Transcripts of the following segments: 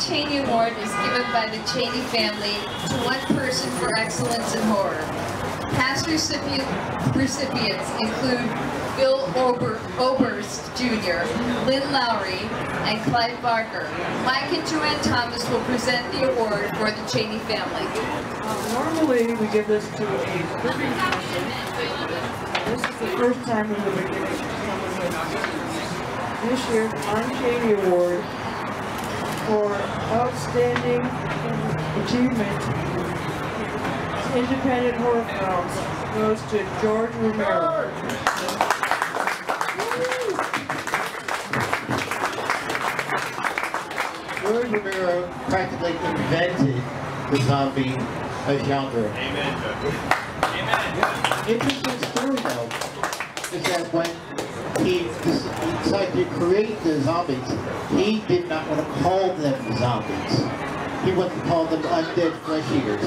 Chaney Award is given by the Chaney family to one person for excellence in horror. Past recipient, recipients include Bill Ober, Oberst Jr., Lynn Lowry, and Clive Barker. Mike and Joanne Thomas will present the award for the Chaney family. Uh, normally, we give this to a living person. This is the first time in the someone this year's Lon Chaney Award outstanding achievement in independent horror films goes to George Romero. George Romero practically invented the zombie genre. Amen, Amen. Interesting story though is that when he decided to create the zombies, he did not want to call them zombies. He wanted to call them undead flesh eaters.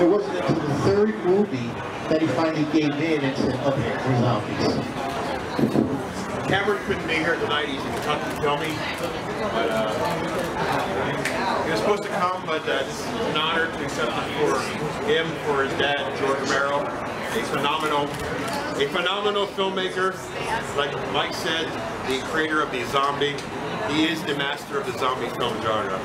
It wasn't until the third movie that he finally gave in and said, okay, we're zombies. Cameron couldn't be here tonight. He's in Kentucky filming. But, uh, he was supposed to come, but uh, an honor to accept for him, for his dad, George Romero. A phenomenal, a phenomenal filmmaker. Like Mike said, the creator of the zombie. He is the master of the zombie film genre.